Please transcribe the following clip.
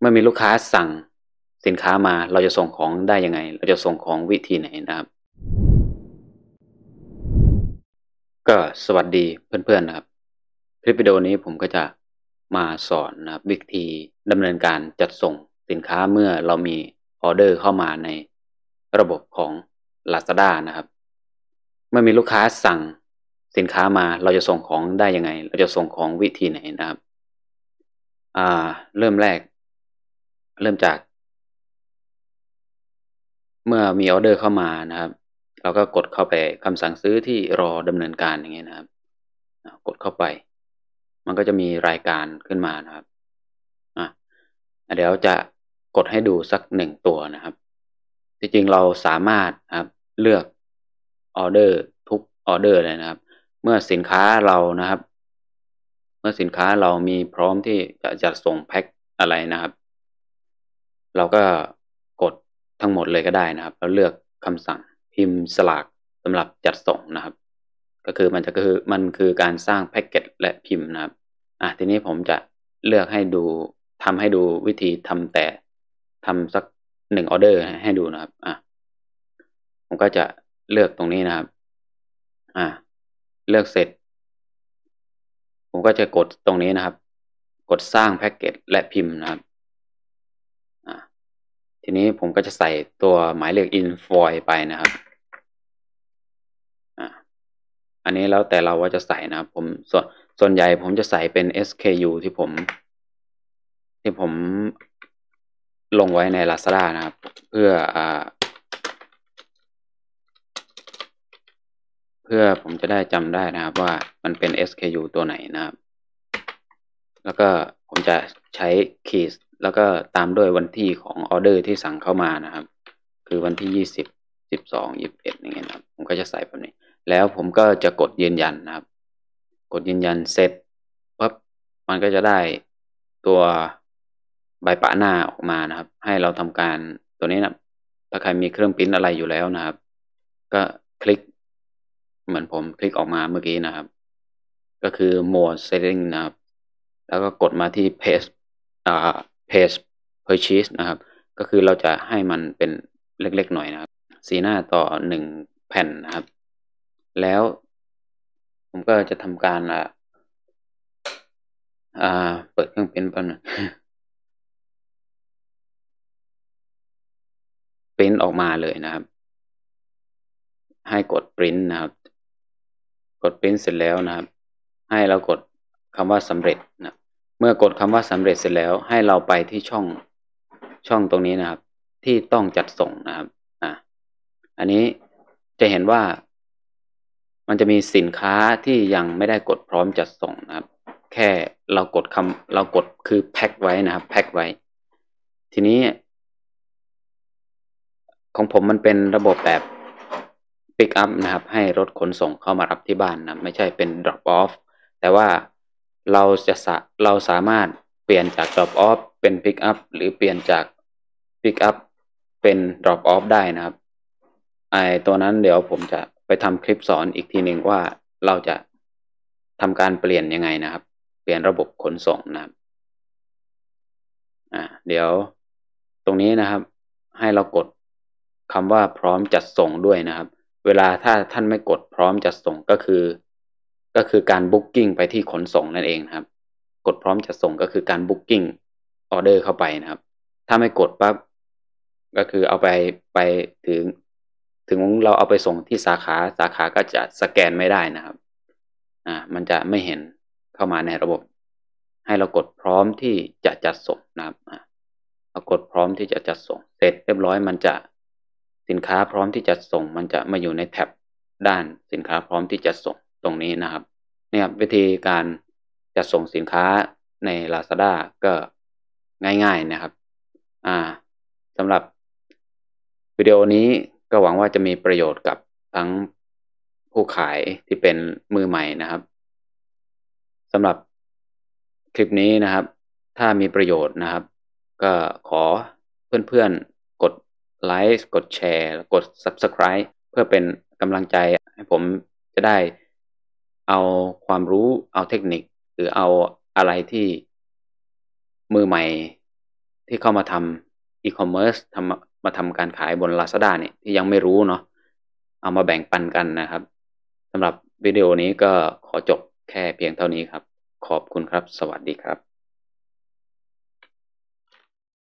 เมื่อมีลูกค้าสั่งสินค้ามาเราจะส่งของได้ยังไง เราจะส่งของวิธีไหนนะครับ ก็สวัสดีเพื่อนๆนะครับ คลิปวิดีโอนี้ผมก็จะมาสอนนะครับวิธีดำเนินการจัดส่งสินค้าเมื่อเรามีออเดอร์เข้ามาในระบบของ Lazada นะครับ เมื่อมีลูกค้าสั่งสินค้ามาเราจะส่งของได้ยังไง เราจะส่งของวิธีไหนนะครับ อ่า เริ่มแรก เริ่มจาก เมื่อมีออเดอร์เข้ามานะครับ เราก็กดเข้าไปคำสั่งซื้อที่รอดำเนินการอย่างเงี้ยนะครับ กดเข้าไป มันก็จะมีรายการขึ้นมานะครับอะเดี๋ยวจะกดให้ดูสักหนึ่งตัวนะครับ จริงๆเราสามารถนะครับเลือกออเดอร์ทุกออเดอร์เลยนะครับ เมื่อสินค้าเรานะครับ เมื่อสินค้าเรามีพร้อมที่จะจัดส่งแพ็คอะไรนะครับ เราก็กดทั้งหมดเลยก็ได้นะครับ แล้วเลือกคำสั่งพิมพ์สลากสำหรับจัดส่งนะครับ ก็คือมันจะก็คือมันคือการสร้างแพ็กเกจและพิมพ์นะครับอะทีนี้ผมจะเลือกให้ดูทำให้ดูวิธีทำแต่ทำสักหนึ่งออเดอร์ให้ดูนะครับอะผมก็จะเลือกตรงนี้นะครับอะเลือกเสร็จ ผมก็จะกดตรงนี้นะครับ กดสร้างแพ็กเกจและพิมพ์นะครับ ทีนี้ผมก็จะใส่ตัวหมายเลข invoice ไปนะครับอะอันนี้แล้วแต่เราว่าจะใส่นะครับผมส่วนส่วนใหญ่ผมจะใส่เป็น SKU ที่ผม ที่ผมลงไว้ใน Lazada นะครับ เพื่ออเพื่อผมจะได้จำได้นะครับว่ามันเป็น SKU ตัวไหนนะครับ แล้วก็ผมจะใช้คีย์แล้วก็ตามด้วยวันที่ของออเดอร์ที่สั่งเข้ามานะครับ คือวันที่ยี่สิบสิบสองยี่สิบเอ็ดอย่างเงี้ยนะครับ ผมก็จะใส่แบบนี้ แล้วผมก็จะกดยืนยันนะครับ กดยืนยันเสร็จปั๊บมันก็จะได้ตัวใบปะหน้าออกมานะครับ ให้เราทำการตัวนี้นะถ้าใครมีเครื่องพิมพ์อะไรอยู่แล้วนะครับ ก็คลิก เหมือนผมคลิกออกมาเมื่อกี้นะครับ ก็คือ more setting นะครับ แล้วก็กดมาที่ page อ่า page purchase นะครับ ก็คือเราจะให้มันเป็นเล็กๆหน่อยนะครับสีหน้าต่อหนึ่งแผ่นนะครับ แล้วผมก็จะทำการอ่าอ่าเปิดเครื่องพิมพ์แป๊บนึงปริ้นออกมาเลยนะครับ ให้กดปริ้นนะครับ กดปริ้นเสร็จแล้วนะครับ ให้เรากด คำว่าสำเร็จนะเมื่อกดคำว่าสำเร็จเสร็จแล้ว ให้เราไปที่ช่องช่องตรงนี้นะครับ ที่ต้องจัดส่งนะครับอะอันนี้จะเห็นว่า มันจะมีสินค้าที่ยังไม่ได้กดพร้อมจัดส่งนะครับ แค่เรากดคำเรากดคือแพ็คไว้นะครับแพ็คไว้ ทีนี้ ของผมมันเป็นระบบแบบ Pick up นะครับ ให้รถขนส่งเข้ามารับที่บ้านนะไม่ใช่เป็น drop off แต่ว่า เราจะสะเราสามารถเปลี่ยนจาก drop off เป็น pick up หรือเปลี่ยนจาก pick up เป็น drop off ได้นะครับไอตัวนั้นเดี๋ยวผมจะไปทำคลิปสอนอีกทีหนึ่งว่าเราจะทำการเปลี่ยนยังไงนะครับ เปลี่ยนระบบขนส่งนะครับอ่าเดี๋ยวตรงนี้นะครับ ให้เรากดคำว่าพร้อมจัดส่งด้วยนะครับ เวลาถ้าท่านไม่กดพร้อมจัดส่งก็คือ ก็คือการบุ๊กกิ้งไปที่ขนส่งนั่นเองนะครับ กดพร้อมจัดส่งก็คือการบุ๊กกิ้งออเดอร์เข้าไปนะครับ ถ้าไม่กดปั๊บก็คือเอาไปไปถึง ถึงเราเอาไปส่งที่สาขาสาขาก็จะสแกนไม่ได้นะครับ อ่า มันจะไม่เห็นเข้ามาในระบบ ให้เรากดพร้อมที่จะจัดส่งนะครับอ่าเรากดพร้อมที่จะจัดส่ง เสร็จเรียบร้อยมันจะสินค้าพร้อมที่จะส่ง มันจะมาอยู่ในแท็บด้านสินค้าพร้อมที่จะส่ง ตรงนี้นะครับเนี่ยครับวิธีการจัดส่งสินค้าใน Lazada ก็ง่ายๆนะครับ อ่าสำหรับวิดีโอนี้ก็หวังว่าจะมีประโยชน์กับทั้งผู้ขายที่เป็นมือใหม่นะครับสำหรับคลิปนี้นะครับ ถ้ามีประโยชน์นะครับ ก็ขอเพื่อนๆกดไลค์กดแชร์ กด Subscribe เพื่อเป็นกำลังใจให้ผมจะได้ เอาความรู้เอาเทคนิค หรือเอาอะไรที่มือใหม่ที่เข้ามาทำอีคอมเมิร์ซทำมาทำการขายบน Lazada เนี่ยที่ยังไม่รู้เนาะเอามาแบ่งปันกันนะครับสำหรับวิดีโอนี้ก็ขอจบแค่เพียงเท่านี้ครับ ขอบคุณครับ สวัสดีครับ